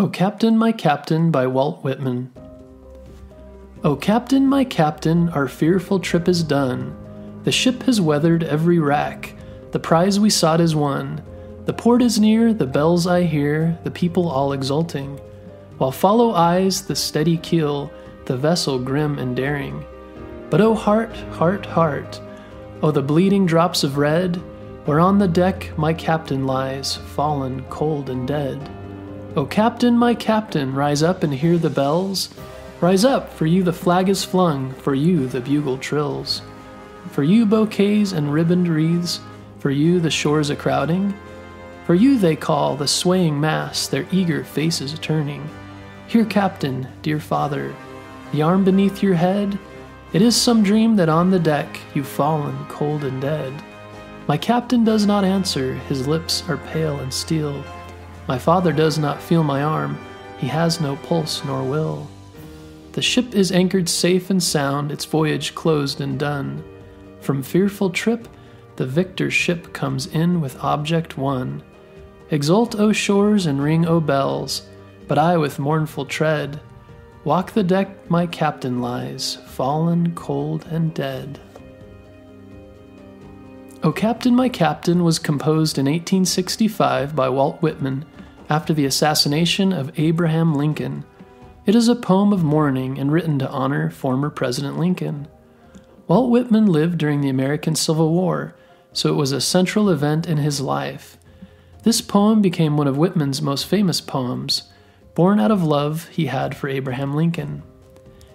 O Captain, My Captain by Walt Whitman. O Captain, my Captain, our fearful trip is done. The ship has weathered every rack. The prize we sought is won. The port is near, the bells I hear, the people all exulting. While follow eyes the steady keel, the vessel grim and daring. But O heart, heart, heart, O the bleeding drops of red, where on the deck my captain lies, fallen cold and dead. O Captain, my Captain, rise up and hear the bells. Rise up, for you the flag is flung, for you the bugle trills. For you bouquets and ribboned wreaths, for you the shores a crowding. For you they call, the swaying mass, their eager faces turning. Here, Captain, dear father, the arm beneath your head, it is some dream that on the deck you've fallen cold and dead. My captain does not answer, his lips are pale and steel. My father does not feel my arm, he has no pulse nor will. The ship is anchored safe and sound, its voyage closed and done. From fearful trip, the victor's ship comes in with object won. Exult, O shores, and ring, O bells, but I with mournful tread walk the deck my captain lies, fallen, cold, and dead. O Captain, My Captain was composed in 1865 by Walt Whitman after the assassination of Abraham Lincoln. It is a poem of mourning and written to honor former President Lincoln. Walt Whitman lived during the American Civil War, so it was a central event in his life. This poem became one of Whitman's most famous poems, born out of love he had for Abraham Lincoln.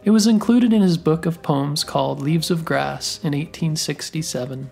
It was included in his book of poems called Leaves of Grass in 1867.